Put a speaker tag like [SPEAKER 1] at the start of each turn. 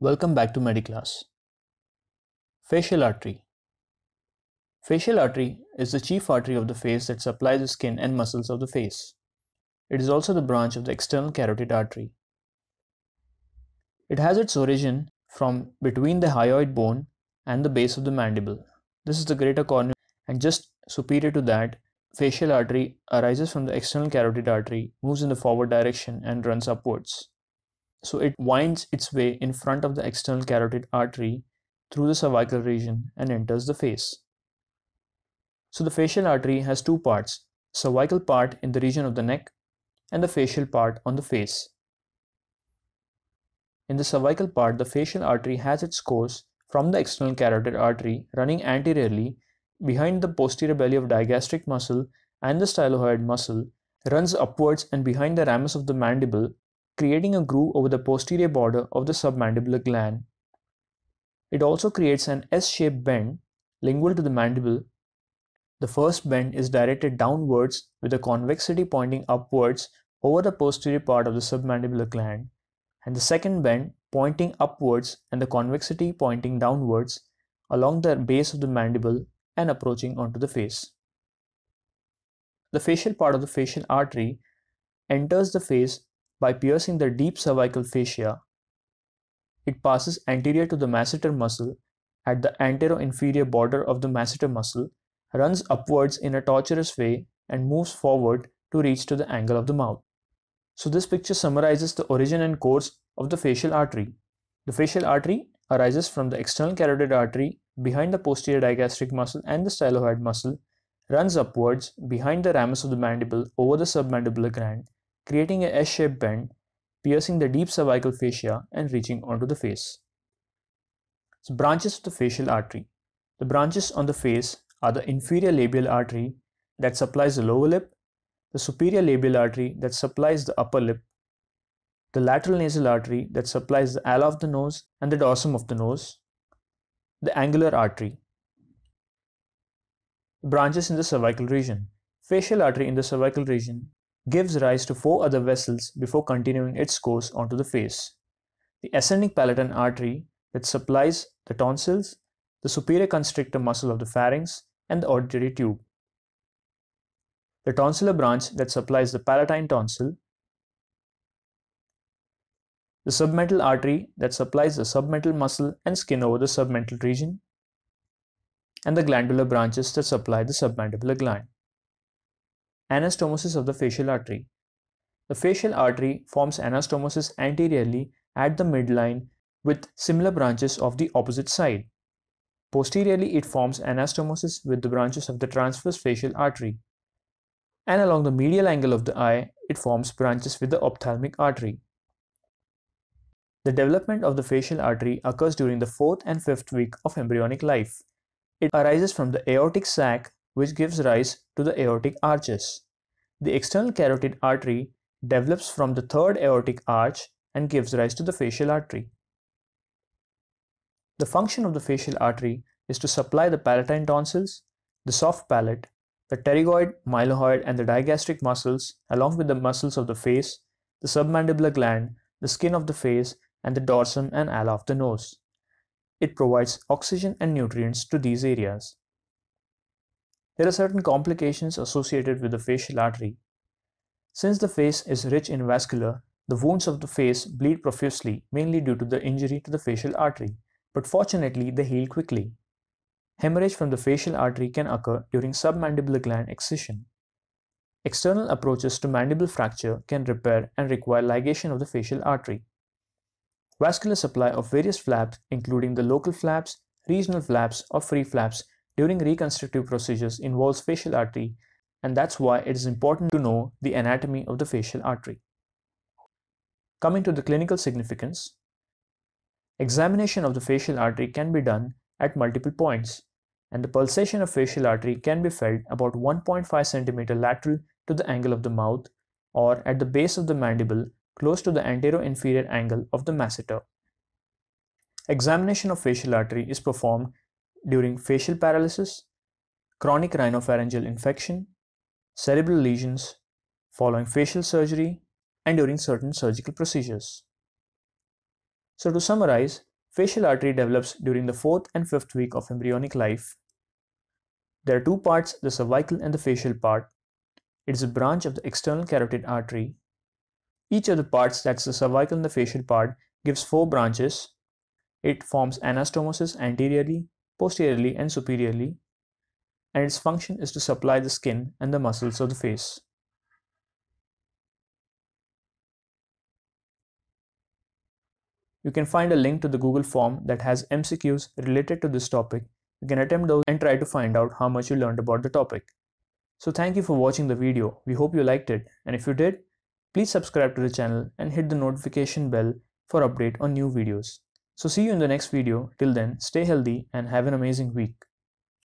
[SPEAKER 1] Welcome back to Mediklaas. Facial artery. Facial artery is the chief artery of the face that supplies the skin and muscles of the face. It is also the branch of the external carotid artery. It has its origin from between the hyoid bone and the base of the mandible. This is the greater cornua and just superior to that, facial artery arises from the external carotid artery, moves in the forward direction and runs upwards. So it winds its way in front of the external carotid artery through the cervical region and enters the face. So the facial artery has two parts, cervical part in the region of the neck and the facial part on the face. In the cervical part, the facial artery has its course from the external carotid artery running anteriorly behind the posterior belly of digastric muscle and the stylohyoid muscle, runs upwards and behind the ramus of the mandible creating a groove over the posterior border of the submandibular gland. It also creates an S-shaped bend lingual to the mandible. The first bend is directed downwards with the convexity pointing upwards over the posterior part of the submandibular gland and the second bend pointing upwards and the convexity pointing downwards along the base of the mandible and approaching onto the face. The facial part of the facial artery enters the face by piercing the deep cervical fascia. It passes anterior to the masseter muscle at the antero-inferior border of the masseter muscle, runs upwards in a tortuous way and moves forward to reach to the angle of the mouth. So this picture summarizes the origin and course of the facial artery. The facial artery arises from the external carotid artery behind the posterior digastric muscle and the stylohyoid muscle, runs upwards behind the ramus of the mandible over the submandibular gland creating a S-shaped bend, piercing the deep cervical fascia and reaching onto the face. So branches of the facial artery. The branches on the face are the inferior labial artery that supplies the lower lip, the superior labial artery that supplies the upper lip, the lateral nasal artery that supplies the ala of the nose and the dorsum of the nose, the angular artery. Branches in the cervical region. Facial artery in the cervical region gives rise to four other vessels before continuing its course onto the face. The ascending palatine artery that supplies the tonsils, the superior constrictor muscle of the pharynx, and the auditory tube. The tonsillar branch that supplies the palatine tonsil, the submental artery that supplies the submental muscle and skin over the submental region, and the glandular branches that supply the submandibular gland. Anastomosis of the facial artery. The facial artery forms anastomosis anteriorly at the midline with similar branches of the opposite side. Posteriorly, it forms anastomosis with the branches of the transverse facial artery. And along the medial angle of the eye, it forms branches with the ophthalmic artery. The development of the facial artery occurs during the fourth and fifth week of embryonic life. It arises from the aortic sac which gives rise to the aortic arches. The external carotid artery develops from the third aortic arch and gives rise to the facial artery. The function of the facial artery is to supply the palatine tonsils, the soft palate, the pterygoid, mylohyoid, and the digastric muscles, along with the muscles of the face, the submandibular gland, the skin of the face, and the dorsum and ala of the nose. It provides oxygen and nutrients to these areas. There are certain complications associated with the facial artery. Since the face is rich in vascular, the wounds of the face bleed profusely, mainly due to the injury to the facial artery, but fortunately they heal quickly. Hemorrhage from the facial artery can occur during submandibular gland excision. External approaches to mandible fracture can repair and require ligation of the facial artery. Vascular supply of various flaps, including the local flaps, regional flaps, or free flaps, during reconstructive procedures involves facial artery and that's why it is important to know the anatomy of the facial artery. Coming to the clinical significance, examination of the facial artery can be done at multiple points and the pulsation of facial artery can be felt about 1.5 cm lateral to the angle of the mouth or at the base of the mandible close to the antero-inferior angle of the masseter. Examination of facial artery is performed during facial paralysis, chronic rhinopharyngeal infection, cerebral lesions, following facial surgery, and during certain surgical procedures. So to summarize, Facial artery develops during the fourth and fifth week of embryonic life. There are two parts, the cervical and the facial part. It is a branch of the external carotid artery. Each of the parts, that's the cervical and the facial part, gives four branches. It forms anastomosis anteriorly, posteriorly and superiorly and its function is to supply the skin and the muscles of the face. You can find a link to the Google form that has MCQs related to this topic. You can attempt those and try to find out how much you learned about the topic. So thank you for watching the video. We hope you liked it. And if you did, please subscribe to the channel and hit the notification bell for update on new videos. So see you in the next video. Till then, stay healthy and have an amazing week.